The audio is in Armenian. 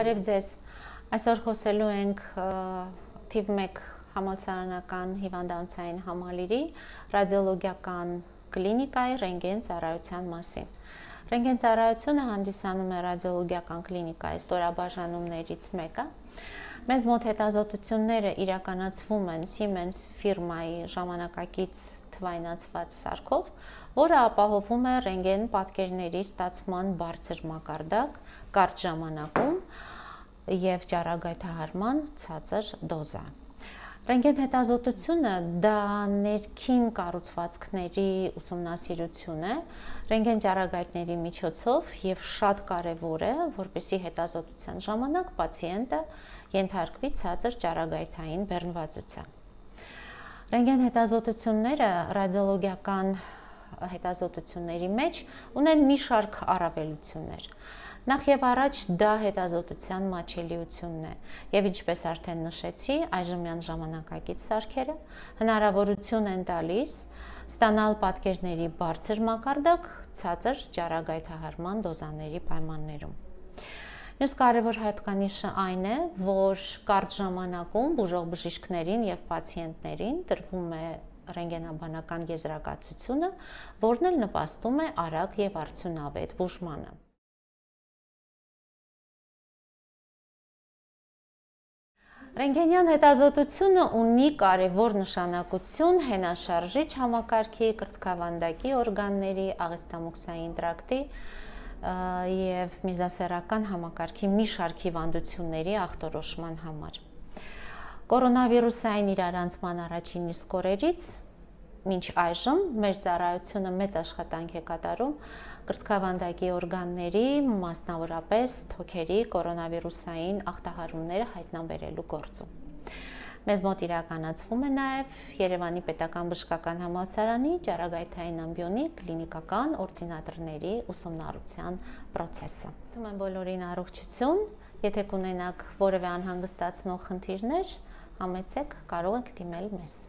Բարև ձեզ։ Այսօր խոսելու ենք թիվ 1 համալսարանական հիվանդանոցային համալիրի ռադիոլոգիական կլինիկայի ռենտգեն ծառայության մասին։ Ռենտգեն ծառայությունը հանդիսանում է ռադիոլոգիական կլինիկայի ստորաբաժանումներից մեկը։ Մեզ մոտ հետազոտությունները իրականացվում են Siemens ֆիրմայի ժամանակակից թվայնացված սարքով, որը ապահովում է ռենտգեն պատկերների ստացման բարձր մակարդակ կարճ ժամանակում եւ ճառագայթահարման ցածր դոզա։ Ռենտգեն հետազոտությունը դա ներքին կառուցվածքների ուսումնասիրություն է ռենտգեն ճառագայթների միջոցով եւ շատ կարեւոր է, որպեսզի հետազոտության ժամանակ պացիենտը ենթարկվի ցածր ճառագայթային բեռնվածության։ Ռենտգեն հետազոտությունները ռադիոլոգիական հետազոտությունների մեջ ունեն մի շարք առավելություններ։ Նախ եւ առաջ դա հետազոտության մաչելիությունն է եւ ինչպես արդեն նշեցի, այժմյան ժամանակակից սարքերը հնարավորություն են տալիս ստանալ պատկերների բարձր մակարդակ ցածր ճառագայթահարման դոզաների պայմաններում։ Մյուս կարևոր հատկանիշը այն է, որ կարճ ժամանակում բուժող բժիշկներին եւ պացիենտներին տրվում է ռենտգենաբանական եզրակացությունը, որն էլ նպաստում է արագ եւ արդյունավետ բուժմանը։ Ռենտգենյան հետազոտությունը ունի կարևոր նշանակություն հենաշարժիչ համակարգի, կրծքավանդակի օրգանների, աղեստամոքսային տրակտի եւ միզասեռական համակարգի մի շարք հիվանդությունների ախտորոշման համար։ Կորոնավիրուսային իրարանցման առաջին իսկ օրերից մինչ այժմ մեր ծառայությունը մեծ աշխատանք է կատարում կրծքավանդակի օրգանների, մասնավորապես թոքերի կորոնավիրուսային ախտահարումները հայտնաբերելու գործում։ Մեզ մոտ իրականացվում է նաև Երևանի Պետական Բժշկական Համալսարանի ճառագայթային ամբիոնի կլինիկական օրդինատորների ուսումնառության process-ը։ Թվում եմ բոլորին առողջություն, եթե կունենաք որևէ անհանգստացնող խնդիրներ, համեցեք կարող եք դիմել մեզ։